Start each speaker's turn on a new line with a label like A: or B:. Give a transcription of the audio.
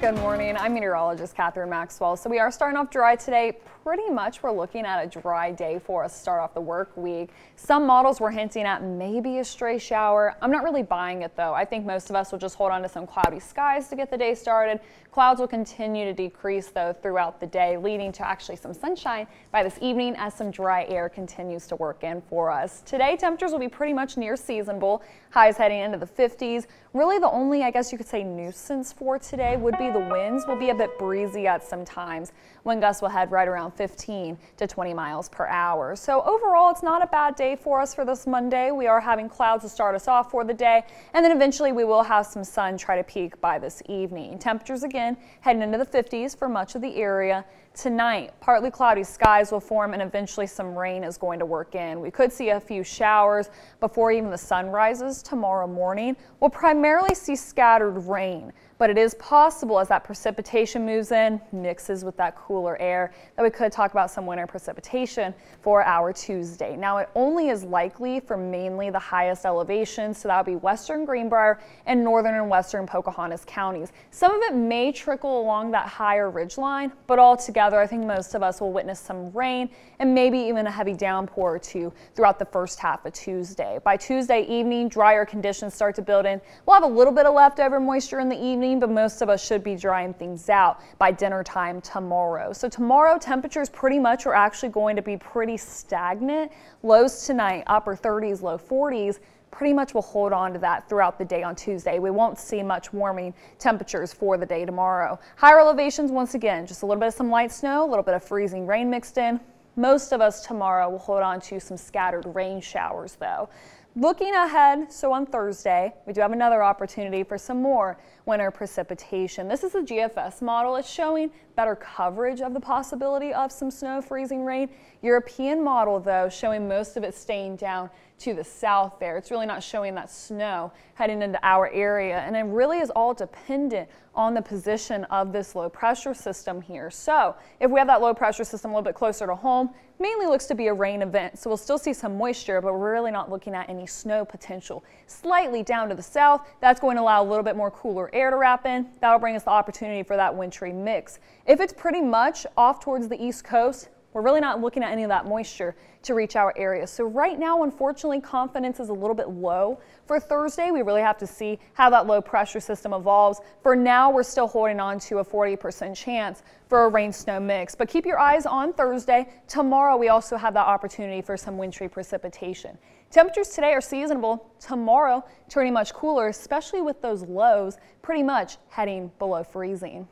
A: Good morning. I'm meteorologist Catherine Maxwell. So we are starting off dry today. Pretty much we're looking at a dry day for us to start off the work week. Some models were hinting at maybe a stray shower. I'm not really buying it though. I think most of us will just hold on to some cloudy skies to get the day started. Clouds will continue to decrease though throughout the day, leading to actually some sunshine by this evening as some dry air continues to work in for us. Today temperatures will be pretty much near seasonable. Highs heading into the 50s. Really the only, I guess you could say, nuisance for today would be the winds will be a bit breezy at some times. Wind gusts will head right around 15 to 20 miles per hour. So overall, it's not a bad day for us for this Monday. We are having clouds to start us off for the day, and then eventually we will have some sun try to peek by this evening. Temperatures again heading into the 50s for much of the area. Tonight, partly cloudy skies will form and eventually some rain is going to work in. We could see a few showers before even the sun rises tomorrow morning. We'll primarily see scattered rain but it is possible as that precipitation moves in, mixes with that cooler air, that we could talk about some winter precipitation for our Tuesday. Now, it only is likely for mainly the highest elevations, so that would be western Greenbrier and northern and western Pocahontas counties. Some of it may trickle along that higher ridge line, but altogether, I think most of us will witness some rain and maybe even a heavy downpour or two throughout the first half of Tuesday. By Tuesday evening, drier conditions start to build in. We'll have a little bit of leftover moisture in the evening but most of us should be drying things out by dinner time tomorrow. So tomorrow temperatures pretty much are actually going to be pretty stagnant. Lows tonight, upper 30s, low 40s pretty much will hold on to that throughout the day on Tuesday. We won't see much warming temperatures for the day tomorrow. Higher elevations, once again, just a little bit of some light snow, a little bit of freezing rain mixed in. Most of us tomorrow will hold on to some scattered rain showers though. Looking ahead, so on Thursday, we do have another opportunity for some more winter precipitation. This is the GFS model. It's showing better coverage of the possibility of some snow, freezing rain. European model, though, showing most of it staying down to the south there. It's really not showing that snow heading into our area, and it really is all dependent on the position of this low pressure system here. So if we have that low pressure system a little bit closer to home, mainly looks to be a rain event. So we'll still see some moisture, but we're really not looking at any snow potential. Slightly down to the south, that's going to allow a little bit more cooler air to wrap in. That'll bring us the opportunity for that wintry mix. If it's pretty much off towards the east coast, we're really not looking at any of that moisture to reach our area. So right now, unfortunately, confidence is a little bit low. For Thursday, we really have to see how that low pressure system evolves. For now, we're still holding on to a 40% chance for a rain snow mix. But keep your eyes on Thursday. Tomorrow, we also have that opportunity for some wintry precipitation. Temperatures today are seasonable. Tomorrow, turning much cooler, especially with those lows pretty much heading below freezing.